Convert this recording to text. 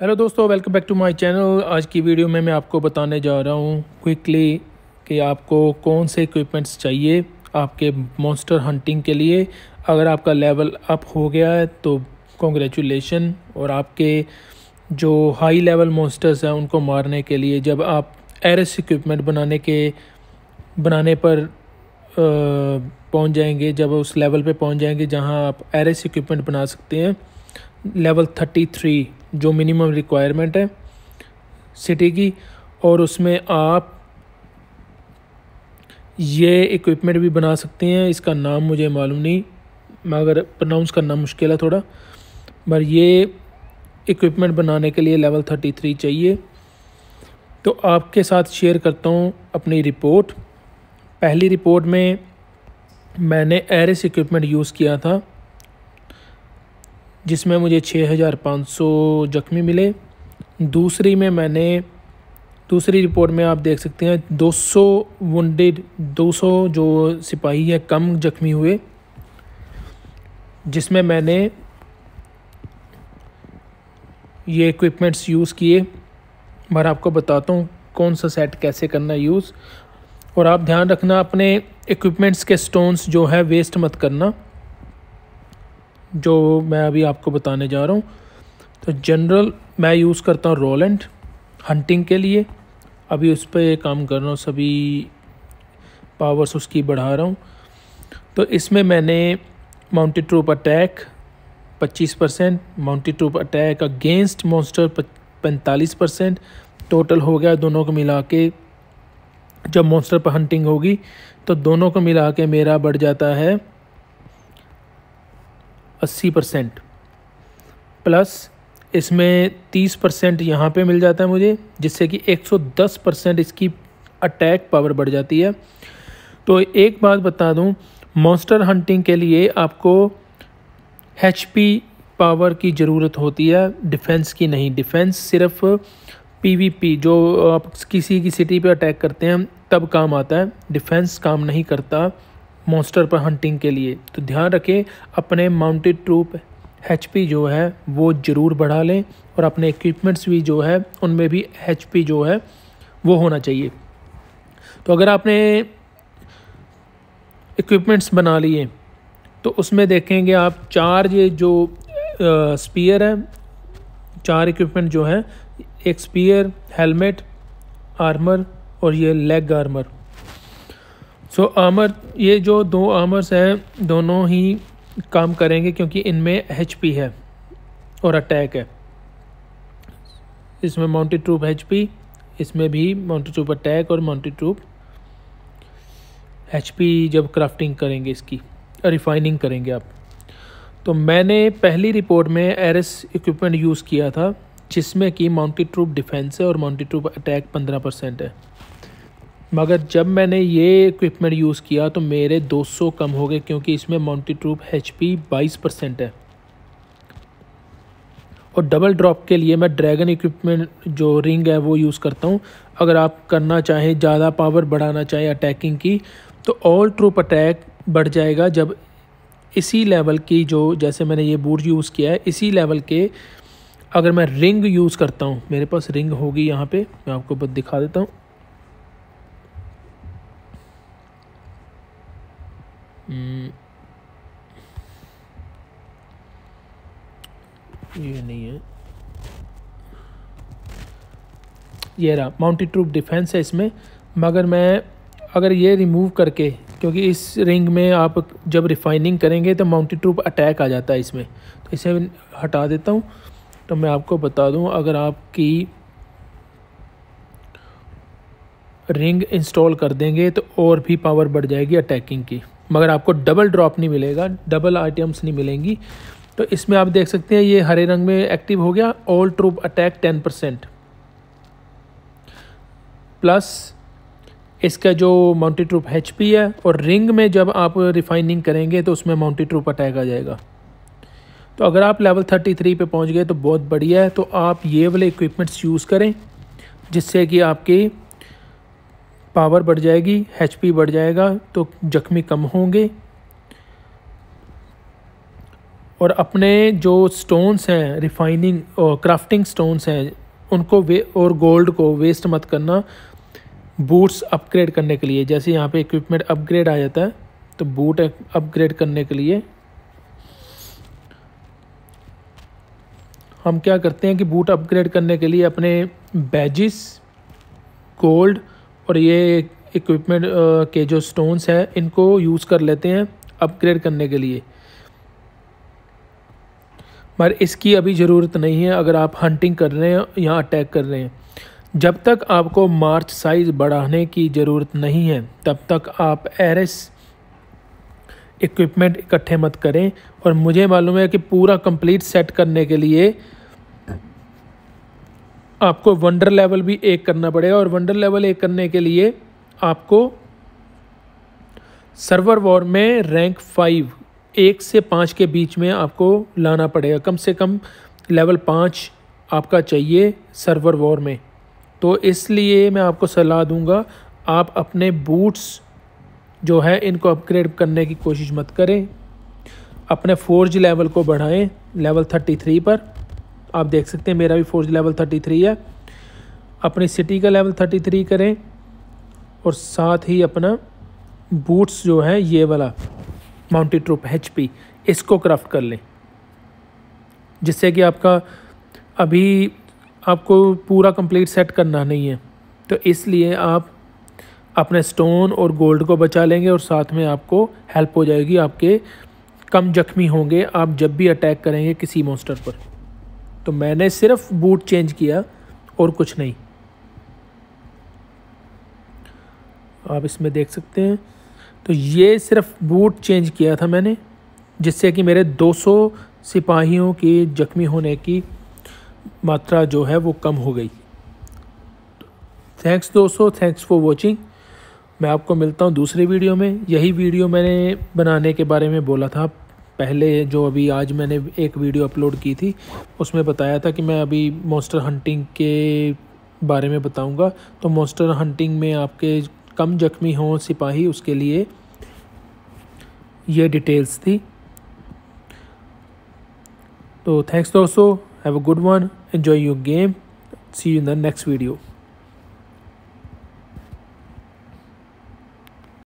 Hello दोस्तों welcome back to my channel आज की वीडियो में मैं आपको बताने जा रहा हूँ क्विकली कि आपको कौन से इक्विपमेंट्स चाहिए आपके मॉन्स्टर हंटिंग के लिए। अगर आपका लेवल अप हो गया है तो कॉन्ग्रेचुलेशन और आपके जो हाई लेवल मॉन्स्टर्स हैं, उनको मारने के लिए जब आप एरस इक्विपमेंट बनाने के, बनाने पर पहुँच जाएँगे, जब उस लेवल पे पहुँच जाएँगे जहाँ आप एरस इक्विपमेंट बना सकते हैं लेवल थर्टी थ्री जो मिनिमम रिक्वायरमेंट है सिटी की और उसमें आप ये इक्विपमेंट भी बना सकते हैं। इसका नाम मुझे मालूम नहीं मगर प्रोनाउंस करना मुश्किल है थोड़ा, पर ये इक्विपमेंट बनाने के लिए लेवल थर्टी थ्री चाहिए। तो आपके साथ शेयर करता हूँ अपनी रिपोर्ट पहली रिपोर्ट में मैंने एरिस इक्विपमेंट यूज़ किया था। जिसमें मुझे छः हज़ार पाँच सौ जख्मी मिले। दूसरी में मैंने, दूसरी रिपोर्ट में आप देख सकते हैं 200 वुंडेड 200 जो सिपाही हैं, कम जख्मी हुए, जिसमें मैंने ये इक्विपमेंट्स यूज़ किए। मैं आपको बताता हूँ कौन सा सेट कैसे करना यूज़ और आप ध्यान रखना, अपने इक्विपमेंट्स के स्टोन्स जो है वेस्ट मत करना। जो मैं अभी आपको बताने जा रहा हूँ। तो जनरल मैं यूज़ करता हूँ रोलेंट हंटिंग के लिए। अभी उस पर काम कर रहा हूँ, सभी पावर्स उसकी बढ़ा रहा हूँ। तो इसमें मैंने mounted troop attack 25 percent mounted troop attack against monster पैंतालीस परसेंट। टोटल हो गया दोनों को मिला के, जब मॉन्स्टर पर हंटिंग होगी तो दोनों को मिला के मेरा बढ़ जाता है अस्सी परसेंट। प्लस इसमें तीस परसेंट यहाँ पर मिल जाता है मुझे, जिससे कि एक सौ दस परसेंट इसकी अटैक पावर बढ़ जाती है। तो एक बात बता दूँ मॉन्स्टर हंटिंग के लिए आपको एचपी पावर की ज़रूरत होती है डिफेंस की नहीं। डिफेंस सिर्फ़ पीवीपी जो आप किसी की सिटी पे अटैक करते हैं, तब काम आता है। डिफेंस काम नहीं करता। मॉन्स्टर पर हंटिंग के लिए। तो ध्यान रखें, अपने माउंटेड ट्रूप एचपी जो है, वो ज़रूर बढ़ा लें और अपने इक्विपमेंट्स भी जो है, उनमें भी एचपी जो है, वो होना चाहिए। तो अगर आपने इक्विपमेंट्स बना लिए तो उसमें देखेंगे आप चार ये जो स्पीयर है, चार इक्विपमेंट जो हैं, एक स्पीयर हेलमेट आर्मर और ये लेग आर्मर सो so, आमर ये जो दो आमर्स हैं दोनों ही काम करेंगे क्योंकि इनमें एच है और अटैक है। इसमें माउंटेड ट्रूप एच इसमें भी माउंटेड ट्रूप अटैक और माउंटेड ट्रूप एच जब क्राफ्टिंग करेंगे इसकी रिफाइनिंग करेंगे आप। तो मैंने पहली रिपोर्ट में एरस इक्विपमेंट यूज़ किया था जिसमें कि माउंटेड ट्रूप डिफेंस है और माउंटेड ट्रूप अटैक पंद्रह परसेंट है। मगर जब मैंने ये इक्विपमेंट यूज़ किया तो मेरे 200 कम हो गए क्योंकि इसमें माउंटी ट्रूप एच पी बाईस परसेंट है। और डबल ड्रॉप के लिए मैं ड्रैगन इक्विपमेंट जो रिंग है वो यूज़ करता हूँ। अगर आप करना चाहें, ज़्यादा पावर बढ़ाना चाहें अटैकिंग की तो ऑल ट्रूप अटैक बढ़ जाएगा जब इसी लेवल की जो जैसे मैंने ये बूट यूज़ किया है, इसी लेवल के अगर मैं रिंग यूज़ करता हूँ। मेरे पास रिंग होगी यहाँ पे, मैं आपको दिखा देता हूँ। ये नहीं है। ये रहा माउंटेड ट्रूप डिफेंस है इसमें। मगर मैं, अगर ये रिमूव करके, क्योंकि इस रिंग में आप जब रिफाइनिंग करेंगे तो माउंटेड ट्रूप अटैक आ जाता है इसमें। तो इसे हटा देता हूँ। तो मैं आपको बता दूँ, अगर आपकी रिंग इंस्टॉल कर देंगे तो और भी पावर बढ़ जाएगी अटैकिंग की। मगर आपको डबल ड्रॉप नहीं मिलेगा डबल आइटम्स नहीं मिलेंगी। तो इसमें आप देख सकते हैं, ये हरे रंग में एक्टिव हो गया all troop attack ten percent plus इसका जो माउंटी ट्रूप एचपी है और रिंग में जब आप रिफाइनिंग करेंगे तो उसमें माउंटी ट्रूप अटैक आ जाएगा। तो अगर आप लेवल थर्टी थ्री पे पहुँच गए तो बहुत बढ़िया है। तो आप ये वाले इक्विपमेंट्स यूज़ करें, जिससे कि आपकी पावर बढ़ जाएगी एचपी बढ़ जाएगा तो जख्मी कम होंगे। और अपने जो स्टोन्स हैं रिफाइनिंग और क्राफ्टिंग स्टोन्स हैं, उनको वे, और गोल्ड को वेस्ट मत करना बूट्स अपग्रेड करने के लिए। जैसे यहाँ पे इक्विपमेंट अपग्रेड आ जाता है तो बूट अपग्रेड करने के लिए हम क्या करते हैं कि बूट अपग्रेड करने के लिए अपने बैजिस गोल्ड और ये इक्विपमेंट के जो स्टोन्स हैं, इनको यूज़ कर लेते हैं अपग्रेड करने के लिए। मगर इसकी अभी ज़रूरत नहीं है, अगर आप हंटिंग कर रहे हैं, या अटैक कर रहे हैं। जब तक आपको मार्च साइज़ बढ़ाने की ज़रूरत नहीं है, तब तक आप एरस इक्विपमेंट इकट्ठे मत करें। और मुझे मालूम है कि पूरा कंप्लीट सेट करने के लिए आपको वंडर लेवल भी एक करना पड़ेगा और वंडर लेवल एक करने के लिए आपको सर्वर वॉर में रैंक फाइव एक से पाँच के बीच में आपको लाना पड़ेगा। कम से कम लेवल पाँच आपका चाहिए सर्वर वॉर में। तो इसलिए मैं आपको सलाह दूँगा, आप अपने बूट्स जो है इनको अपग्रेड करने की कोशिश मत करें। अपने फोर्ज लेवल को बढ़ाएँ लेवल थर्टी थ्री पर। आप देख सकते हैं, मेरा भी फोर्ज लेवल थर्टी थ्री है। अपनी सिटी का लेवल थर्टी थ्री करें और साथ ही अपना बूट्स जो है, ये वाला माउंटेड ट्रूप एच इसको क्राफ्ट कर लें। जिससे कि आपका अभी आपको पूरा कंप्लीट सेट करना नहीं है। तो इसलिए आप अपने स्टोन और गोल्ड को बचा लेंगे और साथ में आपको हेल्प हो जाएगी, आपके कम जख्मी होंगे, आप जब भी अटैक करेंगे किसी मोस्टर पर। तो मैंने सिर्फ़ बूट चेंज किया और कुछ नहीं। आप इसमें देख सकते हैं। तो ये सिर्फ़ बूट चेंज किया था मैंने, जिससे कि मेरे 200 सिपाहियों की जख्मी होने की मात्रा जो है वो कम हो गई। थैंक्स दोस्तों थैंक्स फॉर वॉचिंग मैं आपको मिलता हूँ दूसरे वीडियो में। यही वीडियो मैंने बनाने के बारे में बोला था। पहले जो अभी आज मैंने एक वीडियो अपलोड की थी, उसमें बताया था कि मैं अभी मोस्टर हंटिंग के बारे में बताऊँगा। तो मोस्टर हंटिंग में आपके कम जख्मी हों, सिपाही, उसके लिए ये डिटेल्स थी। तो थैंक्स दोस्तों have a good one enjoy your game see you in the next video